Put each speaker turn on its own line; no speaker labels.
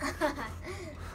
ハハハ。